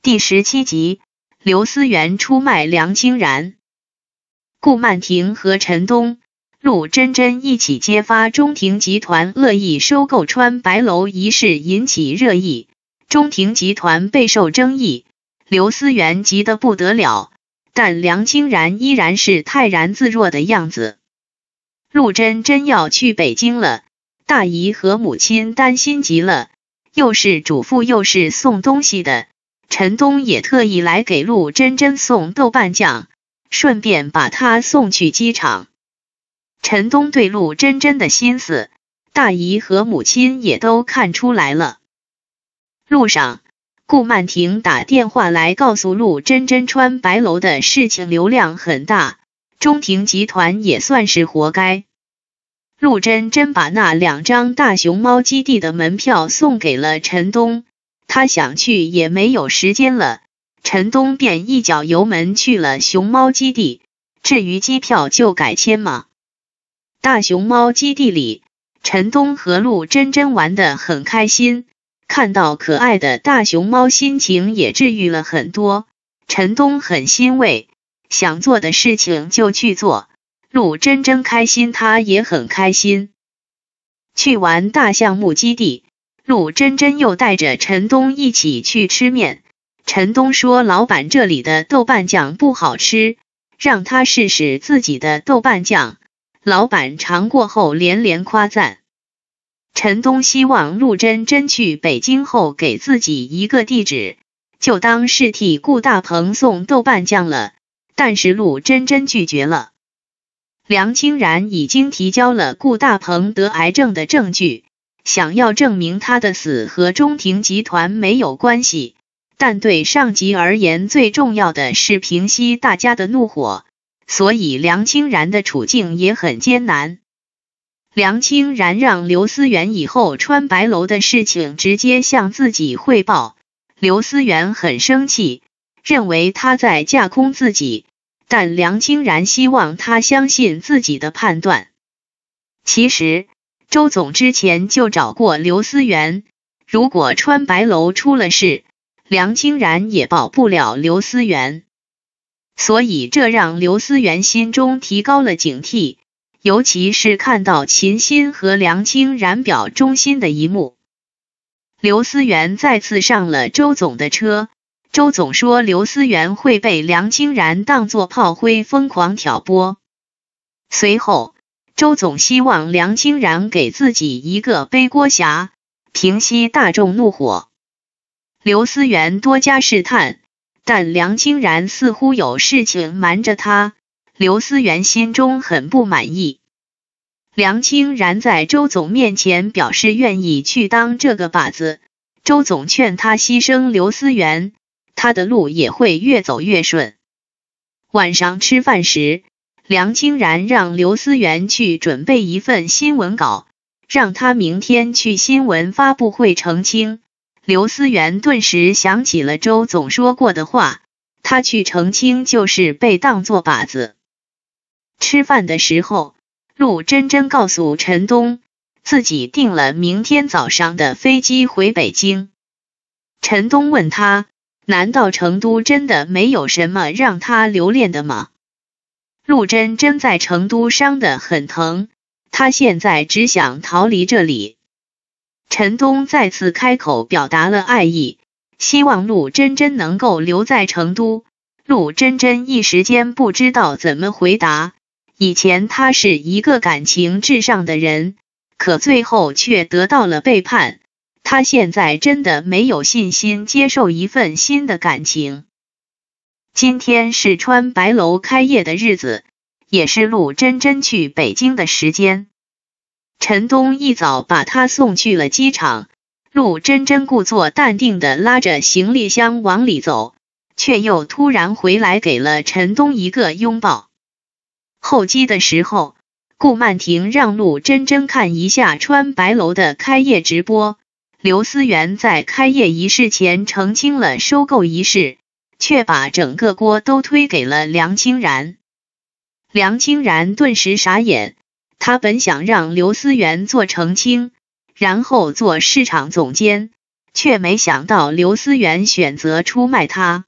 第十七集，刘思源出卖梁清然。顾曼婷和陈东、陆真真一起揭发中庭集团恶意收购川白楼一事引起热议，中庭集团备受争议，刘思源急得不得了，但梁清然依然是泰然自若的样子。陆真真要去北京了，大姨和母亲担心极了，又是嘱咐又是送东西的。陈东也特意来给陆真真送豆瓣酱，顺便把她送去机场。陈东对陆真真的心思，大姨和母亲也都看出来了。路上，顾曼婷打电话来告诉陆真真，穿白楼的事情流量很大，中庭集团也算是活该。陆真真把那两张大熊猫基地的门票送给了陈东。他想去也没有时间了，陈东便一脚油门去了熊猫基地。至于机票就改签嘛。大熊猫基地里，陈东和陆真真玩得很开心，看到可爱的大熊猫，心情也治愈了很多。陈东很欣慰，想做的事情就去做。陆真真开心，他也很开心。去玩大项目基地。陆真真又带着陈东一起去吃面。陈东说：“老板这里的豆瓣酱不好吃，让他试试自己的豆瓣酱。”老板尝过后连连夸赞。陈东希望陆真真去北京后给自己一个地址，就当是替顾大鹏送豆瓣酱了。但是陆真真拒绝了。梁清然已经提交了顾大鹏得癌症的证据。想要证明他的死和中庭集团没有关系，但对上级而言，最重要的是平息大家的怒火，所以梁清然的处境也很艰难。梁清然让刘思源以后穿白楼的事情直接向自己汇报，刘思源很生气，认为他在架空自己，但梁清然希望他相信自己的判断。其实。周总之前就找过刘思源，如果川白楼出了事，梁清然也保不了刘思源，所以这让刘思源心中提高了警惕，尤其是看到秦心和梁清然表忠心的一幕。刘思源再次上了周总的车，周总说刘思源会被梁清然当作炮灰疯狂挑拨，随后。周总希望梁清然给自己一个背锅侠，平息大众怒火。刘思源多加试探，但梁清然似乎有事情瞒着他。刘思源心中很不满意。梁清然在周总面前表示愿意去当这个靶子，周总劝他牺牲刘思源，他的路也会越走越顺。晚上吃饭时。梁清然让刘思源去准备一份新闻稿，让他明天去新闻发布会澄清。刘思源顿时想起了周总说过的话，他去澄清就是被当作靶子。吃饭的时候，陆真真告诉陈东，自己订了明天早上的飞机回北京。陈东问他，难道成都真的没有什么让他留恋的吗？陆真真在成都伤得很疼，他现在只想逃离这里。陈东再次开口表达了爱意，希望陆真真能够留在成都。陆真真一时间不知道怎么回答。以前他是一个感情至上的人，可最后却得到了背叛。他现在真的没有信心接受一份新的感情。今天是川白楼开业的日子，也是陆真真去北京的时间。陈东一早把她送去了机场，陆真真故作淡定的拉着行李箱往里走，却又突然回来给了陈东一个拥抱。候机的时候，顾曼婷让陆真真看一下川白楼的开业直播。刘思源在开业仪式前澄清了收购一事。却把整个锅都推给了梁清然，梁清然顿时傻眼。他本想让刘思源做澄清，然后做市场总监，却没想到刘思源选择出卖他。